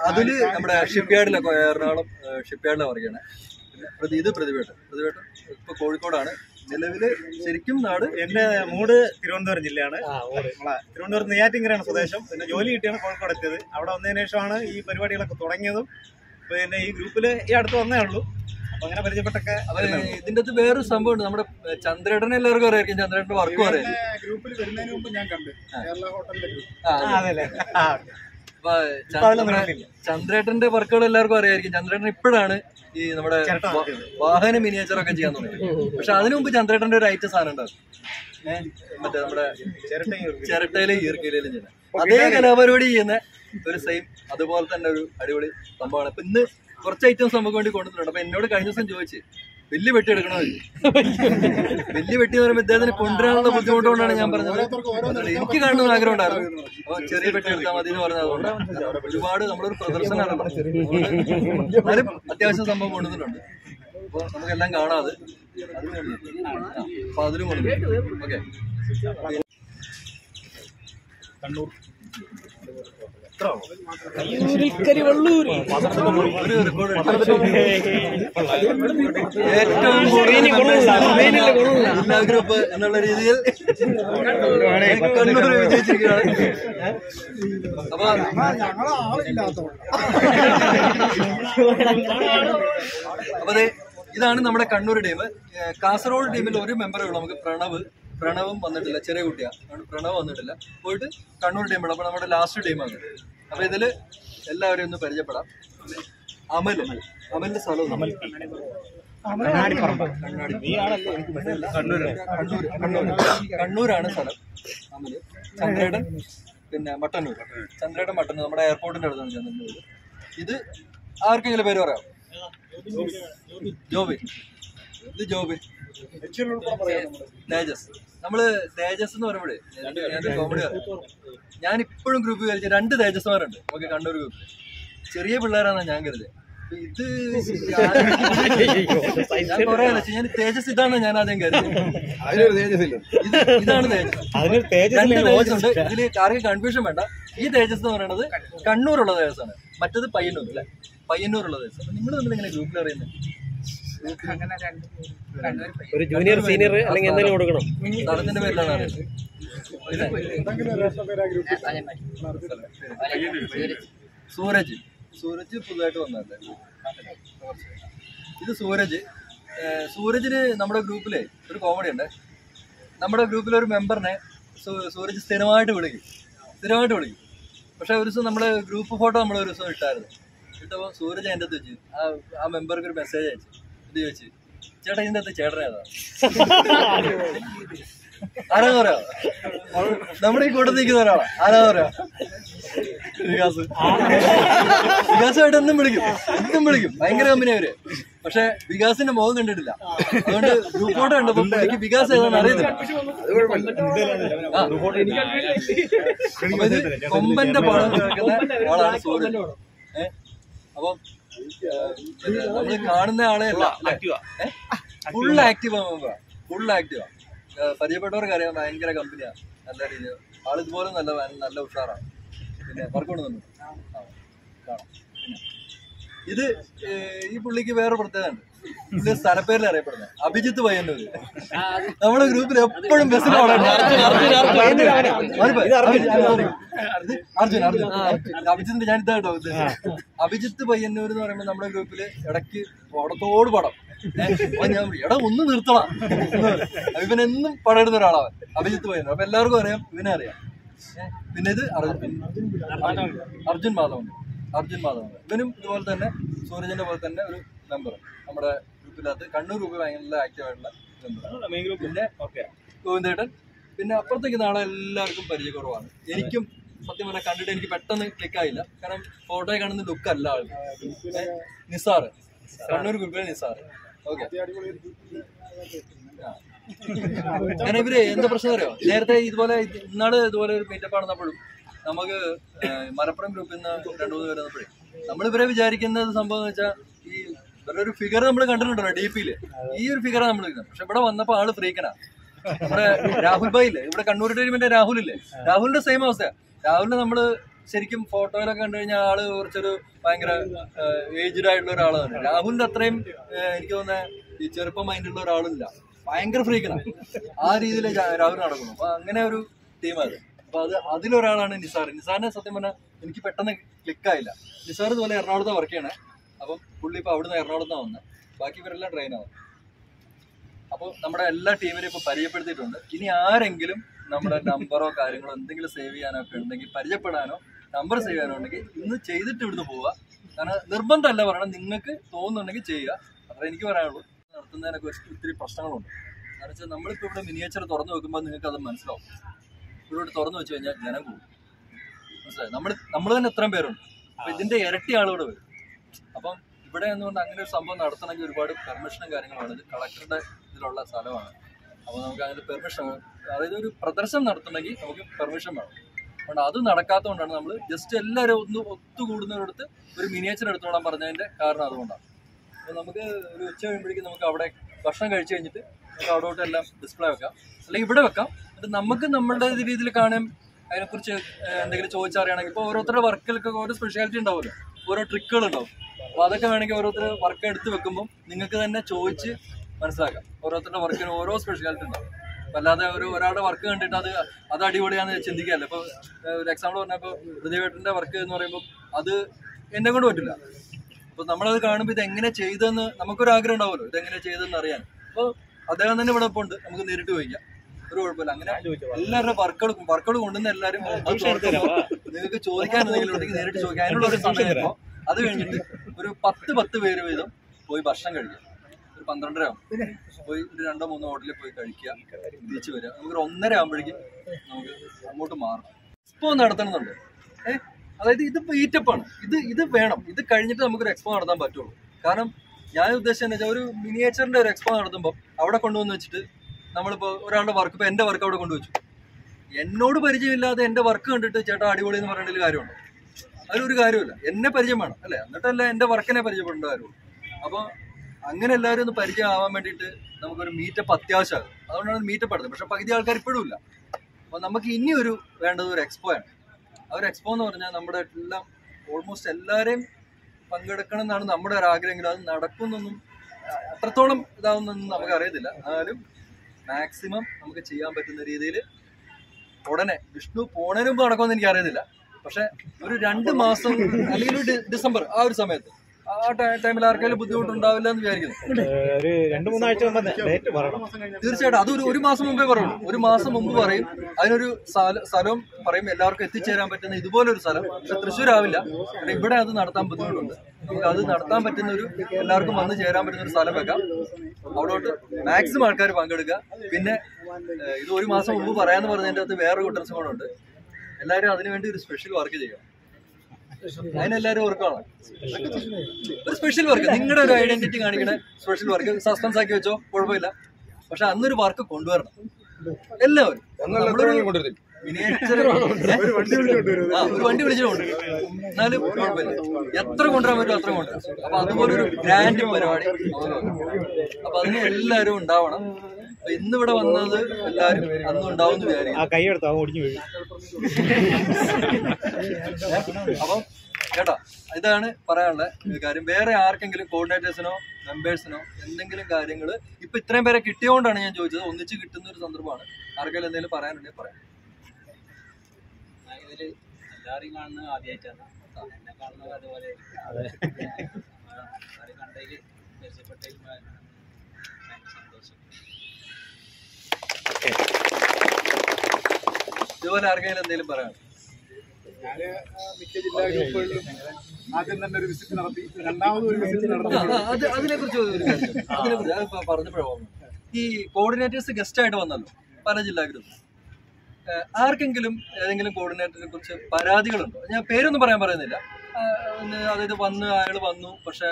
അതിൽ നമ്മുടെ ഷിപ്പ്യാർഡിലൊക്കെ എറണാകുളം ഷിപ്പ്യാർഡിലാണ് പറയണേ പ്രതി ഇത് പ്രതിവേട്ടൻ പ്രതിവേട്ടൻ ഇപ്പൊ കോഴിക്കോടാണ്. നിലവിൽ ശരിക്കും നാട് എന്റെ മൂട് തിരുവനന്തപുരം ജില്ലയാണ്. നമ്മളെ തിരുവനന്തപുരം നെയ്യാറ്റിങ്കരാണ് സ്വദേശം. പിന്നെ ജോലി കിട്ടിയാണ് കോഴിക്കോട് എത്തിയത്. അവിടെ വന്നതിന് ശേഷമാണ് ഈ പരിപാടികളൊക്കെ തുടങ്ങിയതും. പിന്നെ ഈ ഗ്രൂപ്പിൽ ഈ അടുത്ത് വന്നേ ഉള്ളൂ. അപ്പൊ അങ്ങനെ പരിചയപ്പെട്ടൊക്കെ ഇതിന്റെ അകത്ത് വേറൊരു സംഭവമുണ്ട് നമ്മുടെ ചന്ദ്രേട്ടനെ എല്ലാവർക്കും അറിയായിരിക്കും. ചന്ദ്രേട്ടന്റെ വർക്ക് അറിയാം ഗ്രൂപ്പിൽ വരുന്നതിന് മുമ്പ് ഞാൻ കണ്ടു. കേരള ഹോട്ടലിന്റെ ഗ്രൂപ്പ് അപ്പൊ. ചന്ദ്രേട്ടന്റെ വർക്കുകൾ എല്ലാവർക്കും അറിയായിരിക്കും. ചന്ദ്രേട്ടൻ ഇപ്പോഴാണ് ഈ നമ്മുടെ വാഹന മിനിയേച്ചർ ഒക്കെ ചെയ്യാൻ തുടങ്ങിയത്. *laughs* പക്ഷെ അതിനു മുമ്പ് ചന്ദ്രേട്ടന്റെ ഒരു ഐറ്റം സാധനം മറ്റേ നമ്മുടെ ചിരട്ടയും ചിരട്ടയിലും ഈർക്കയിലും ചെയ്യുന്ന അതേ കലാപരിപാടി ചെയ്യുന്ന ഒരു സെയിം അതുപോലെ തന്നെ ഒരു അടിപൊളി സംഭവമാണ്. ഇപ്പൊ ഇന്ന് കുറച്ച് ഐറ്റംസ് നമുക്ക് വേണ്ടി കൊണ്ടുവന്നിട്ടുണ്ട്. അപ്പൊ എന്നോട് കഴിഞ്ഞ ദിവസം ചോദിച്ചു വലിയ വെട്ടി എടുക്കണോ വലിയ വെട്ടി എന്ന് പറയുമ്പോൾ ഇദ്ദേഹത്തിന് കൊണ്ടുവരാനുള്ള ബുദ്ധിമുട്ടുകൊണ്ടാണ് ഞാൻ പറഞ്ഞത്. എനിക്ക് കാണുന്ന ആഗ്രഹം ഉണ്ടായിരുന്നു അപ്പൊ ചെറിയ വെട്ടി എടുത്താൽ മതി എന്ന് പറഞ്ഞത് അതുകൊണ്ട് ഒരുപാട് നമ്മളൊരു പ്രദർശനം എന്നാലും അത്യാവശ്യം സംഭവം കൊണ്ടുവന്നിട്ടുണ്ട്. അപ്പൊ നമുക്കെല്ലാം കാണാതെ അപ്പൊ അതിലും കൊണ്ടുവന്നു ഓക്കെ. കരിവള്ളൂര് ഏറ്റവും ഗ്രൂപ്പ് എന്നുള്ള രീതിയിൽ കണ്ണൂർ വിജയിച്ചിരിക്കുകയാണ് അപ്പൊ അപ്പൊ ഇതാണ് നമ്മുടെ കണ്ണൂർ ടീം കാസർഗോഡ് ടീമിൽ ഒരു മെമ്പറേ ഉള്ളൂ നമുക്ക് പ്രണവ് പ്രണവും വന്നിട്ടില്ല ചെറിയ കുട്ടിയാ. അതുകൊണ്ട് പ്രണവ് വന്നിട്ടില്ല. പോയിട്ട് കണ്ണൂർ ടീമാണ് അപ്പൊ നമ്മുടെ ലാസ്റ്റ് ടീമാണ് അപ്പൊ ഇതിൽ എല്ലാവരെയും ഒന്ന് പരിചയപ്പെടാം. അമൽ. അമലിന്റെ സ്ഥലം അമൽ കണ്ണൂരാണ് സ്ഥലം. അമൽ. ചന്ദ്രേടൻ പിന്നെ മട്ടന്നൂർ. ചന്ദ്രേടൻ മട്ടന്നൂർ. നമ്മുടെ എയർപോർട്ടിന്റെ അടുത്താണ് ചന്ദ്രനൂർ ഇത് ആർക്കെങ്കിലും പേര് പറയാം ജോബി. ഇത് ജോബി. തേജസ്. നമ്മൾ തേജസ് എന്ന് പറയുമ്പോഴേ ഞാൻ കോമഡി ഞാൻ ഇപ്പോഴും ഗ്രൂപ്പ് കളിച്ച രണ്ട് തേജസ്മാരുണ്ട് നമുക്ക് കണ്ണൂർ ഗ്രൂപ്പ് ചെറിയ പിള്ളേരാണെന്ന് ഞാൻ കരുതേ ഇത് ഞാൻ പറയാ ഞാൻ തേജസ് ഇതാണ് ഞാൻ ആദ്യം കരുതുന്നത് ഇതിൽ തേജസ്സില്ല. ഇത് ഇതാണ് തേജസ്. അതിനൊരു രണ്ട് തേജസ് തേജസ് ഉണ്ട് ഇതിൽ ആർക്കും കൺഫ്യൂഷൻ വേണ്ട. ഈ തേജസ് എന്ന് പറയുന്നത് കണ്ണൂരുള്ള തേജസ്സാണ്. മറ്റത് പയ്യന്നൂർ അല്ലെ? പയ്യന്നൂരുള്ള തേജസ് അപ്പൊ നിങ്ങൾ തമ്മിൽ എങ്ങനെ ഗ്രൂപ്പിൽ അറിയുന്നത് അങ്ങനെ രണ്ട് ഒരു ജൂനിയർ സീനിയർ അല്ലെങ്കിൽ എന്തെങ്കിലും കൊടുക്കണം. സ്ഥലത്തിന്റെ പേരിലാണ് സൂരജ്. സൂരജ് പുതുതായിട്ട് വന്നതല്ലേ? ഇത് സൂരജ്. സൂരജിന് നമ്മുടെ ഗ്രൂപ്പിലെ ഒരു കോമഡി ഉണ്ട്. നമ്മുടെ ഗ്രൂപ്പിലെ ഒരു മെമ്പറിനെ സൂരജ് സ്ഥിരമായിട്ട് വിളിക്കും. സ്ഥിരമായിട്ട് വിളിക്കും. പക്ഷെ ഒരു ദിവസം നമ്മുടെ ഗ്രൂപ്പ് ഫോട്ടോ നമ്മൾ ഒരു ദിവസം ഇട്ടായിരുന്നു. ഇട്ടപ്പോൾ സൂരജ് എന്റെ അടുത്ത് വെച്ച് ആ ആ മെമ്പർക്ക് ഒരു മെസ്സേജ് അയച്ചു. ഇത് ചോദിച്ചു ചേട്ടാ ഇതിന്റെ അകത്ത് ചേട്ടനേതാ ആരാ പറയാ നമ്മുടെ ഈ കൂട്ടത്തിൽ നിൽക്കുന്ന ഒരാളാ. ആരാ പറയാ വികാസ്. വികാസമായിട്ട് എന്നും വിളിക്കും. എന്നും വിളിക്കും. ഭയങ്കര കമ്പനി അവർ പക്ഷെ വികാസിന്റെ മുഖം കണ്ടിട്ടില്ല. അതുകൊണ്ട് ഗ്രൂപ്പ് ഫോട്ടോ കണ്ടപ്പോ എനിക്ക് വികാസ് ഏതാണെന്ന് അറിയത്തില്ല. കൊമ്പന്റെ പടം കേൾക്കുന്ന ആളാണ് സൂര്യൻ ഏഹ് അപ്പം ഏഹ്, നമ്മൾ കാണുന്ന ആളെ ഫുൾ ആക്റ്റീവ് ഫുൾ ആക്റ്റീവ് പരിചയപ്പെട്ടവർക്ക് അറിയാം ഭയങ്കര കമ്പനിയാണ് നല്ല രീതിയിൽ. ആൾ ഇതുപോലെ നല്ല നല്ല ഉഷാറാണ്. പിന്നെ വർക്കൗട്ട് തന്നു കാണാം. പിന്നെ. ഇത് ഈ പുള്ളിക്ക് വേറെ പ്രത്യേകത ഉണ്ട്. പുള്ളി സ്ഥലപ്പേരിൽ അറിയപ്പെടുന്നത്. അഭിജിത്ത് പയ്യന്നൂര്. നമ്മുടെ ഗ്രൂപ്പിൽ എപ്പോഴും ബസ്സിൽ അർജുൻ അർജുൻ അഭിജിത്തിന്റെ ഞാൻ ഇതായിട്ടോ. അഭിജിത്ത് പയ്യന്നൂർ എന്ന് പറയുമ്പോൾ നമ്മുടെ ഗ്രൂപ്പിൽ ഇടയ്ക്ക് പടത്തോട് പടം. ഞാൻ എടാ ഒന്ന് നിർത്തണം. ഇവനെന്നും പടം ഇടുന്ന ഒരാളാവൻ അഭിജിത്ത് പയ്യന്നൂർ അപ്പൊ എല്ലാവർക്കും അറിയാം ഇവനെ അറിയാം. പിന്നെ ഇത് അർജുൻ. അർജുൻ മാധവൻ. അർജുൻ മാധവൻ. ഇവനും ഇതുപോലെ തന്നെ സൂരജിന്റെ പോലെ തന്നെ ഒരു മെമ്പർ നമ്മുടെ ഗ്രൂപ്പിനകത്ത് കണ്ണൂർ ഗ്രൂപ്പ് ഭയങ്കര ആക്റ്റീവ് ആയിട്ടുള്ള മെമ്പർ പിന്നെ ഗോവിന്ദേട്ടൻ. പിന്നെ അപ്പുറത്തേക്ക് നാളെ എല്ലാവർക്കും പരിചയക്കുറവാണ്. എനിക്കും സത്യം പറഞ്ഞാൽ കണ്ടിട്ട് എനിക്ക് പെട്ടെന്ന് ക്ലിക്ക് ആയില്ല. കാരണം ഫോട്ടോയിൽ കാണുന്ന ലുക്ക് അല്ല ആൾക്ക് നിസാർ കണ്ണൂർ ഗ്രൂപ്പിലെ നിസാർ ഓക്കെ അങ്ങനെ ഇവർ എന്താ പ്രശ്നം അറിയോ? നേരത്തെ ഇതുപോലെ ഇന്നാൾ ഇതുപോലെ ഒരു മീറ്റപ്പ് നടന്നപ്പോഴും നമുക്ക് മലപ്പുറം ഗ്രൂപ്പിൽ നിന്ന് രണ്ടു മൂന്ന് പേര് വന്നപ്പോഴേ നമ്മളിവരെ വിചാരിക്കുന്നത് സംഭവം എന്ന് വെച്ചാൽ ഒരു ഫിഗർ നമ്മൾ കണ്ടിട്ടുണ്ടല്ലോ ഡി പിയിൽ ഈ ഒരു ഫിഗറാണ് നമ്മൾ പക്ഷെ ഇവിടെ വന്നപ്പോ ആൾ ഫ്രീക്കനാ നമ്മുടെ രാഹുൽ ഭായി ഇല്ലേ ഇവിടെ കണ്ണൂർ ടീമിന്റെ രാഹുൽ ഇല്ലേ രാഹുലിന്റെ സെയിം അവസ്ഥ രാഹുലിനെ നമ്മൾ ശരിക്കും ഫോട്ടോയിലൊക്കെ കണ്ടു കഴിഞ്ഞാൽ ആൾ കുറച്ചൊരു ഭയങ്കര ഏജ്ഡ് ആയിട്ടുള്ള ഒരാളാണ്. രാഹുലിന്റെ അത്രയും എനിക്ക് തോന്നുന്നത് ഈ ചെറുപ്പം മൈൻഡുള്ള ഒരാളില്ല. ഭയങ്കര ഫ്രീക്കനാണ് ആ രീതിയിൽ രാഹുൽ നടക്കുന്നു. അപ്പൊ അങ്ങനെ ഒരു ടീമാണ് അപ്പൊ അത് അതിലൊരാളാണ് നിസാർ. നിസാറിനെ സത്യം പറഞ്ഞാൽ എനിക്ക് പെട്ടെന്ന് ക്ലിക്കായില്ല നിസാർ ഇതുപോലെ എറണാകുളത്ത് വർക്ക് ചെയ്യണേ. അപ്പം പുള്ളി ഇപ്പൊ അവിടുന്ന് എറണാകുളത്താണ് വന്നത് ബാക്കി ഇവരെല്ലാം ട്രെയിനാവും അപ്പോൾ നമ്മുടെ എല്ലാ ടീമിനെയും ഇപ്പൊ പരിചയപ്പെടുത്തിയിട്ടുണ്ട്. ഇനി ആരെങ്കിലും നമ്മുടെ നമ്പറോ കാര്യങ്ങളോ എന്തെങ്കിലും സേവ് ചെയ്യാനോ ഒക്കെ ഉണ്ടെങ്കിൽ പരിചയപ്പെടാനോ നമ്പർ സേവ് ചെയ്യാനോ ഉണ്ടെങ്കിൽ ഇന്ന് ചെയ്തിട്ട് ഇവിടുന്ന് പോവുക. കാരണം നിർബന്ധമല്ല പറയണം. നിങ്ങൾക്ക് തോന്നുന്നുണ്ടെങ്കിൽ ചെയ്യുക. അത്ര എനിക്ക് പറയാനുള്ളൂ. നടത്തുന്നതിനൊക്കെ ഒത്തിരി പ്രശ്നങ്ങളുണ്ട്. കാരണം വെച്ചാൽ നമ്മളിപ്പോൾ ഇവിടെ മിനിയേച്ചർ തുറന്നു വെക്കുമ്പോൾ നിങ്ങൾക്ക് അത് മനസ്സിലാവും. ഇവിടെ തുറന്നു വെച്ച് കഴിഞ്ഞാൽ ജനം കൂടും. മനസ്സിലായി? നമ്മൾ നമ്മൾ തന്നെ എത്രയും പേരുണ്ട്. അപ്പൊ ഇതിന്റെ ഇരട്ടി ആളുകൂടെ വരും. അപ്പം ഇവിടെ എന്ന് പറഞ്ഞാൽ അങ്ങനെ ഒരു സംഭവം നടത്തണമെങ്കിൽ ഒരുപാട് പെർമിഷനും കാര്യങ്ങളുമാണ്. ഇത് കളക്ടറുടെ ഇതിലുള്ള സ്ഥലമാണ്. അപ്പോൾ നമുക്ക് അതിന്റെ പെർമിഷൻ അതായത് ഒരു പ്രദർശനം നടത്തണമെങ്കിൽ നമുക്ക് പെർമിഷൻ വേണം. അതുകൊണ്ട് അത് നടക്കാത്തതുകൊണ്ടാണ് നമ്മൾ ജസ്റ്റ് എല്ലാവരും ഒന്ന് ഒത്തുകൂടുന്നവരടുത്ത് ഒരു മിനിയേച്ചർ എടുത്തോളാൻ പറഞ്ഞതിന്റെ കാരണം അതുകൊണ്ടാണ്. അപ്പോൾ നമുക്ക് ഒരു ഉച്ച കഴിയുമ്പോഴേക്കും നമുക്ക് അവിടെ ഭക്ഷണം കഴിച്ചു കഴിഞ്ഞിട്ട് നമുക്ക് അവിടോട്ടെല്ലാം ഡിസ്പ്ലേ വെക്കാം. അല്ലെങ്കിൽ ഇവിടെ വെക്കാം. എന്നിട്ട് നമുക്ക് നമ്മളുടെ രീതിയിൽ കാണാൻ അതിനെക്കുറിച്ച് കുറിച്ച് എന്തെങ്കിലും ചോദിച്ചറിയണമെങ്കിൽ ഇപ്പോൾ ഓരോരുത്തരുടെ വർക്കുകൾക്ക് ഓരോ സ്പെഷ്യാലിറ്റി ഉണ്ടാവുമല്ലോ. ഓരോ ട്രിക്കുകൾ ഉണ്ടാവും. അപ്പോൾ അതൊക്കെ വേണമെങ്കിൽ ഓരോരുത്തർ വർക്ക് എടുത്ത് വെക്കുമ്പോൾ നിങ്ങൾക്ക് തന്നെ ചോദിച്ച് മനസ്സിലാക്കാം. ഓരോരുത്തരുടെ വർക്കിന് ഓരോ സ്പെഷ്യാലിറ്റി ഉണ്ടാവും. അല്ലാതെ ഒരു ഒരാളുടെ വർക്ക് കണ്ടിട്ട് അത് അത് അടിപൊളിയാന്ന് ചിന്തിക്കാമല്ലോ ഇപ്പോൾ ഒരു എക്സാമ്പിൾ പറഞ്ഞപ്പോൾ ഹൃദയവേട്ടന്റെ വർക്ക് എന്ന് പറയുമ്പോൾ അത് എന്നെ കൊണ്ട് പറ്റില്ല. അപ്പൊ നമ്മളത് കാണുമ്പോൾ ഇത് എങ്ങനെ ചെയ്തെന്ന് നമുക്കൊരു ആഗ്രഹം ഉണ്ടാവുമല്ലോ. ഇതെങ്ങനെ ചെയ്തെന്ന് അറിയാൻ. അപ്പോൾ അദ്ദേഹം തന്നെ ഇവിടെ ഇപ്പോൾ ഉണ്ട്. നമുക്ക് നേരിട്ട് ചോദിക്കാം. ഒരു കുഴപ്പമില്ല. അങ്ങനെ എല്ലാവരും വർക്കുകൾ വർക്കുകൾ കൊണ്ടുവന്ന എല്ലാവരും നിങ്ങൾക്ക് ചോദിക്കാൻ എന്തെങ്കിലും ഉണ്ടെങ്കിൽ നേരിട്ട് ചോദിക്കാം. അതിനുള്ള ഒരു സമയം ഇപ്പോൾ അത് കഴിഞ്ഞിട്ട് ഒരു പത്ത് പത്ത് പേര് വീതം പോയി ഭക്ഷണം കഴിക്കുക ഒരു പന്ത്രണ്ടര ആകും പോയി ഒരു രണ്ടോ മൂന്നോ ഹോട്ടലിൽ പോയി കഴിക്കുക. തിരിച്ചു വരിക. നമുക്കൊരു ഒന്നര ആകുമ്പോഴേക്കും നമുക്ക് അങ്ങോട്ട് മാറും. എക്സ്പോ നടത്തണമെന്നുണ്ട്. ഏഹ് അതായത് ഇത് ഈറ്റപ്പാണ് ഇത് ഇത് വേണം. ഇത് കഴിഞ്ഞിട്ട് നമുക്കൊരു എക്സ്പോ നടത്താൻ പറ്റുള്ളൂ. കാരണം ഞാൻ ഉദ്ദേശിച്ചത് എന്ന് വെച്ചാൽ ഒരു മിനിയേച്ചറിന്റെ ഒരു എക്സ്പോ നടത്തുമ്പോൾ അവിടെ കൊണ്ടുവന്ന് വെച്ചിട്ട് നമ്മളിപ്പോൾ ഒരാളുടെ വർക്ക് ഇപ്പോൾ എന്റെ വർക്ക് അവിടെ കൊണ്ടുവച്ചു. എന്നോട് പരിചയമില്ലാതെ എന്റെ വർക്ക് കണ്ടിട്ട് ചേട്ടാ അടിപൊളി എന്ന് പറയേണ്ട ഒരു കാര്യമുണ്ട്. അതിലൊരു കാര്യമില്ല എന്നെ പരിചയം വേണം അല്ലേ? എന്നിട്ടല്ല എന്റെ വർക്കിനെ പരിചയപ്പെടേണ്ട കാര്യമുള്ളൂ. അപ്പോൾ അങ്ങനെ എല്ലാവരും ഒന്ന് പരിചയം ആവാൻ വേണ്ടിയിട്ട് നമുക്കൊരു മീറ്റപ്പ് അത്യാവശ്യമാണ് അതുകൊണ്ടാണ് മീറ്റപ്പ് എടുത്തത്. പക്ഷെ പകുതി ആൾക്കാർ ഇപ്പോഴും ഇല്ല. അപ്പോൾ നമുക്ക് ഇനി ഒരു വേണ്ടത് ഒരു എക്സ്പോ ആണ്. ആ ഒരു എക്സ്പോ എന്ന് പറഞ്ഞാൽ നമ്മുടെ എല്ലാം ഓൾമോസ്റ്റ് എല്ലാവരെയും പങ്കെടുക്കണം എന്നാണ് നമ്മുടെ ഒരു ആഗ്രഹമെങ്കിലും. അത് നടക്കുന്നൊന്നും അത്രത്തോളം ഇതാവുന്നൊന്നും നമുക്ക് അറിയത്തില്ല എന്നാലും മാക്സിമം നമുക്ക് ചെയ്യാൻ പറ്റുന്ന രീതിയിൽ ഉടനെ വിഷ്ണു പോണതിന് മുമ്പ് നടക്കുമെന്ന് എനിക്ക് അറിയുന്നില്ല പക്ഷെ ഒരു രണ്ട് മാസം അല്ലെങ്കിൽ ഒരു ഡിസംബർ ആ ഒരു സമയത്ത്. ആ ടൈമിൽ ആർക്കെങ്കിലും ബുദ്ധിമുട്ടുണ്ടാവില്ല എന്ന് വിചാരിക്കുന്നു. തീർച്ചയായിട്ടും അത് ഒരു ഒരു മാസം മുമ്പേ പറയുള്ളൂ. ഒരു മാസം മുമ്പ് പറയും. അതിനൊരു സ്ഥലം പറയും. എല്ലാവർക്കും എത്തിച്ചേരാൻ പറ്റുന്ന ഇതുപോലൊരു സ്ഥലം. പക്ഷെ തൃശ്ശൂർ ആവില്ല ഇവിടെ അത് നടത്താൻ ബുദ്ധിമുട്ടുണ്ട്. നമുക്ക് അത് നടത്താൻ പറ്റുന്ന ഒരു എല്ലാവർക്കും വന്ന് ചേരാൻ പറ്റുന്ന ഒരു സ്ഥലം വെക്കാം. അവിടോട്ട് മാക്സിമം ആൾക്കാർ പങ്കെടുക്കുക. പിന്നെ ഇത് ഒരു മാസം മുമ്പ് പറയാന്ന് പറഞ്ഞതിന്റെ അകത്ത് വേറെ കുട്ടൻസും കൂടെ ഉണ്ട് എല്ലാവരും അതിനുവേണ്ടി ഒരു സ്പെഷ്യൽ വർക്ക് ചെയ്യണം അതിനെല്ലാവരും ഓർക്കാണ് ഒരു സ്പെഷ്യൽ വർക്ക് നിങ്ങളുടെ ഒരു ഐഡന്റിറ്റി കാണിക്കണ സ്പെഷ്യൽ വർക്ക് സസ്പെൻസ് ആക്കി വെച്ചോ കുഴപ്പമില്ല. പക്ഷെ അന്നൊരു വർക്ക് കൊണ്ടുവരണം. എല്ലാവരും. ഒരു വണ്ടി വിളിച്ചിട്ടുണ്ട് എന്നാലും കുഴപ്പമില്ല. എത്ര കൊണ്ടുവരാൻ പറ്റും അത്ര കൊണ്ടുവരാം അപ്പൊ അതുപോലെ ഒരു ഗ്രാൻഡ് പരിപാടി. അപ്പൊ അതിന് എല്ലാവരും ഉണ്ടാവണം. അപ്പൊ ഇന്ന് ഇവിടെ വന്നത് എല്ലാരും അന്നും ഉണ്ടാവും എന്ന് വിചാരിക്കും അപ്പം കേട്ടോ ഇതാണ് പറയാനുള്ള കാര്യം. വേറെ ആർക്കെങ്കിലും കോർഡിനേറ്റേഴ്സിനോ മെമ്പേഴ്സിനോ എന്തെങ്കിലും കാര്യങ്ങൾ ഇപ്പൊ ഇത്രയും പേരെ കിട്ടിയോണ്ടാണ് ഞാൻ ചോദിച്ചത്. ഒന്നിച്ച് കിട്ടുന്ന ഒരു സന്ദർഭമാണ്. ആർക്കെങ്കിലും എന്തെങ്കിലും പറയാനുണ്ടെങ്കിൽ പറയാം. ഇതിൽ എല്ലാരെയും കാണുന്നത് ആദ്യമായിട്ടാണ് എന്നെ കാണുന്നത് അതുപോലെ കണ്ടതിൽ പരിചയപ്പെട്ടതിൽ ഭയങ്കര സന്തോഷം. ഇതുപോലെ ആർക്കെങ്കിലും എന്തെങ്കിലും പറയാം ഞാൻ മിക്ക ജില്ലാ ഗ്രൂപ്പുകളിലും ആദ്യം തന്നെ ഒരു വിസിറ്റ് നടത്തി. രണ്ടാമത് ഒരു വിസിറ്റ് നടത്തി. അത് അതിനെ കുറിച്ച് പറഞ്ഞപ്പോഴാണ് ഈ കോർഡിനേറ്റേഴ്സ് ഗസ്റ്റ് ആയിട്ട് വന്നല്ലോ പല ജില്ലാ ഗ്രൂപ്പ് ആർക്കെങ്കിലും ഏതെങ്കിലും കോർഡിനേറ്ററിനെ കുറിച്ച് പരാതികളുണ്ടോ? ഞാൻ പേരൊന്നും പറയാൻ പറയുന്നില്ല. അതായത് വന്ന് അയാൾ വന്നു പക്ഷെ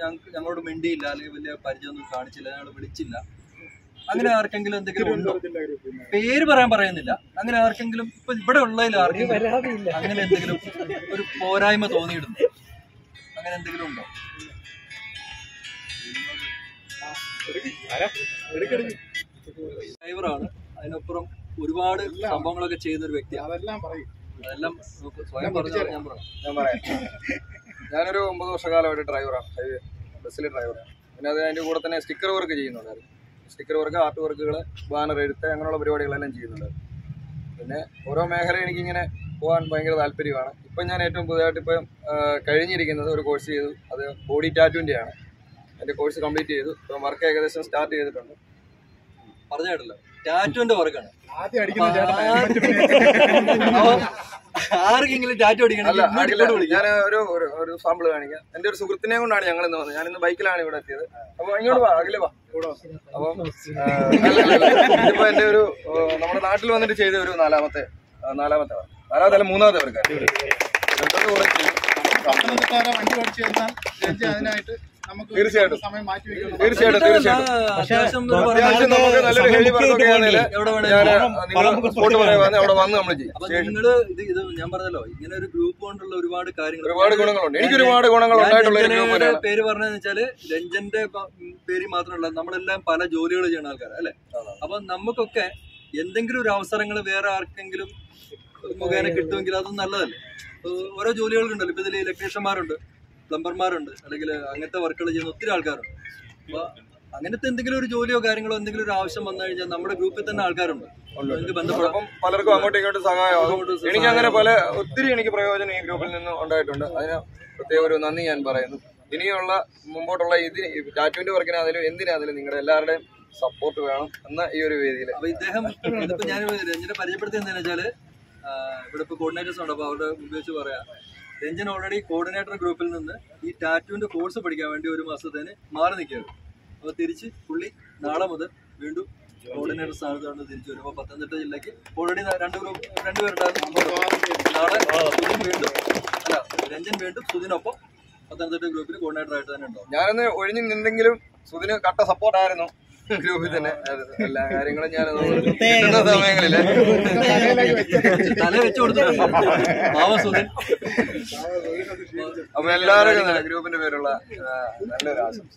ഞങ്ങൾക്ക് ഞങ്ങളോട് മിണ്ടിയില്ല അല്ലെങ്കിൽ വലിയ പരിചയമൊന്നും കാണിച്ചില്ല ഞങ്ങൾ വിളിച്ചില്ല. അങ്ങനെ ആർക്കെങ്കിലും എന്തെങ്കിലും ഉണ്ടോ? പേര് പറയാൻ പറയുന്നില്ല. അങ്ങനെ ആർക്കെങ്കിലും ഇപ്പൊ ഇവിടെ ഉള്ളതിൽ ആർക്കെങ്കിലും അങ്ങനെ എന്തെങ്കിലും ഒരു പോരായ്മ തോന്നിയിടുന്നു? അങ്ങനെ എന്തെങ്കിലും ഉണ്ടോ? ഡ്രൈവറാണ്. അതിനപ്പുറം ഒരുപാട് സംഭവങ്ങളൊക്കെ ചെയ്യുന്ന ഒരു വ്യക്തി അതെല്ലാം പറയും. അതെല്ലാം സ്വയം പറഞ്ഞു ഞാൻ പറയാം. ഞാൻ പറയാം. ഞാനൊരു ഒമ്പത് വർഷക്കാലമായിട്ട് ഡ്രൈവറാണ്. ഹൈവേ ബസ്സിലെ ഡ്രൈവറാണ്. പിന്നെ അത് അതിന്റെ കൂടെ തന്നെ സ്റ്റിക്കർ വർക്ക് ചെയ്യുന്നുണ്ടായിരുന്നു. സ്റ്റിക്കർ വർക്ക് ആർട്ട് വർക്കുകൾ ബാനർ എഴുത്ത് അങ്ങനെയുള്ള പരിപാടികളെല്ലാം ചെയ്യുന്നുണ്ടായിരുന്നു. പിന്നെ ഓരോ മേഖല എനിക്കിങ്ങനെ പോകാൻ ഭയങ്കര താല്പര്യമാണ്. ഇപ്പം ഞാൻ ഏറ്റവും പുതിയതായിട്ട് ഇപ്പം കഴിഞ്ഞിരിക്കുന്നത് ഒരു കോഴ്സ് ചെയ്തു. അത് ബോഡി ടാറ്റുവിന്റെ ആണ് എന്റെ കോഴ്സ് കംപ്ലീറ്റ് ചെയ്തു. ഇപ്പം വർക്ക് ഏകദേശം സ്റ്റാർട്ട് ചെയ്തിട്ടുണ്ട്. പറഞ്ഞു കേട്ടല്ലോ ടാറ്റുവിന്റെ വർക്കാണ് ആർക്കെങ്കിലും ടാറ്റു അടിക്കണം ഞാൻ ഒരു ഒരു- സാമ്പിൾ കാണിക്കാം. എന്റെ ഒരു സുഹൃത്തിനെ കൊണ്ടാണ് ഞങ്ങൾ ഇന്ന് വന്നത്. ഞാൻ ഇന്ന് ബൈക്കിലാണ് ഇവിടെ എത്തിയത്. അപ്പൊ ഇങ്ങോട്ട് വാ അകലെ വാ. അപ്പം എന്റെ ഒരു നമ്മുടെ നാട്ടിൽ വന്നിട്ട് ചെയ്ത ഒരു നാലാമത്തെ നാലാമത്തെ. നാലാമത്തെ അല്ല മൂന്നാമത്തെ വർക്കാണ്. പത്തനംതിട്ടാരെ വണ്ടി ഓടിച്ചു കഴിഞ്ഞാൽ അതിനായിട്ട് തീർച്ചയായിട്ടും. തീർച്ചയായിട്ടും തീർച്ചയായിട്ടും. അത്യാവശ്യം നമുക്ക് നല്ലൊരു ഹെവി സ്പോട്ട് അവിടെ വന്ന് നമ്മൾ ചെയ്യും. അപ്പൊ നിങ്ങൾ ഇത് ഇത് ഞാൻ പറഞ്ഞല്ലോ ഇങ്ങനെ ഒരു ഗ്രൂപ്പ് കൊണ്ടുള്ള ഒരുപാട് കാര്യങ്ങൾ ഒരുപാട് ഗുണങ്ങളുണ്ട്. എനിക്ക് ഒരുപാട് ഗുണങ്ങൾ ഉണ്ടായിട്ടുള്ള ഒരു പേര് പറഞ്ഞതെന്ന് വെച്ചാൽ രഞ്ജന്റെ പേര് മാത്രമല്ല നമ്മളെല്ലാം പല ജോലികൾ ചെയ്യുന്ന ആൾക്കാരാണ് അല്ലെ? അപ്പൊ നമുക്കൊക്കെ എന്തെങ്കിലും ഒരു അവസരങ്ങൾ വേറെ ആർക്കെങ്കിലും മുഖേന കിട്ടുമെങ്കിൽ അതും നല്ലതല്ലേ? ഓരോ ജോലികളുണ്ടല്ലോ ഇപ്പൊ ഇതിൽ ഇലക്ട്രീഷ്യന്മാരുണ്ട്. പ്ലംബർമാരുണ്ട് അല്ലെങ്കിൽ അങ്ങനത്തെ വർക്കുകൾ ചെയ്യുന്ന ഒത്തിരി ആൾക്കാരുണ്ട്. അപ്പൊ അങ്ങനത്തെ എന്തെങ്കിലും ഒരു ജോലിയോ കാര്യങ്ങളോ എന്തെങ്കിലും ഒരു ആവശ്യം വന്നു കഴിഞ്ഞാൽ നമ്മുടെ ഗ്രൂപ്പിൽ തന്നെ ആൾക്കാരുണ്ട്. അപ്പം പലർക്കും അങ്ങോട്ടും ഇങ്ങോട്ടും സഹായമാകും. എനിക്ക് അങ്ങനെ പല ഒത്തിരി എനിക്ക് പ്രയോജനം ഈ ഗ്രൂപ്പിൽ നിന്ന് ഉണ്ടായിട്ടുണ്ട്. അതിന് പ്രത്യേക ഒരു നന്ദി ഞാൻ പറയുന്നു. ഇനിയുള്ള മുമ്പോട്ടുള്ള ഇതിന് ടാറ്റുവിന്റെ വർക്കിനാണെങ്കിലും എന്തിനാണെങ്കിലും നിങ്ങളുടെ എല്ലാവരുടെയും സപ്പോർട്ട് വേണം എന്ന ഈ ഒരു വേദിയിൽ അപ്പൊ ഇദ്ദേഹം ഇതിപ്പോ ഞാൻ രഞ്ജനെ പരിചയപ്പെടുത്തി എന്താണെന്ന് വെച്ചാൽ ഇവിടെ ഇപ്പൊ കോർഡിനേറ്റേഴ്സ് ഉണ്ട്. അപ്പൊ അവരുടെ മുമ്പ് വെച്ച് പറയാം. രഞ്ജൻ ഓൾറെഡി കോർഡിനേറ്റർ ഗ്രൂപ്പിൽ നിന്ന് ഈ ടാറ്റുവിന്റെ കോഴ്സ് പഠിക്കാൻ വേണ്ടി ഒരു മാസത്തേന് മാറി നിൽക്കുകയാണ്. അപ്പൊ തിരിച്ച് പുള്ളി നാളെ മുതൽ വീണ്ടും കോർഡിനേറ്റർ സ്ഥാനത്താണ് തിരിച്ചു വരും. അപ്പൊ പത്തനംതിട്ട ജില്ലക്ക് ഓൾറെഡി രണ്ട് ഗ്രൂപ്പ് രണ്ടുപേരുണ്ടായിരുന്നു നാളെ സുധിൻ വീണ്ടും അല്ല രഞ്ജൻ വീണ്ടും സുധിനൊപ്പം പത്തനംതിട്ട ഗ്രൂപ്പിൽ കോർഡിനേറ്റർ ആയിട്ട് തന്നെ ഉണ്ടാവും. ഞാനൊന്ന് ഒഴിഞ്ഞു നിന്നെങ്കിലും സുധിന് കട്ട സപ്പോർട്ടായിരുന്നു ഗ്രൂപ്പിൽ തന്നെ. എല്ലാ കാര്യങ്ങളും ഞാൻ കിട്ടുന്ന സമയങ്ങളിൽ. തല വെച്ചു കൊടുത്തിട്ടുണ്ട്. പാവം സുധിൻ. അപ്പൊ എല്ലാവരും ഗ്രൂപ്പിന്റെ പേരുള്ള നല്ലൊരു ആശംസ.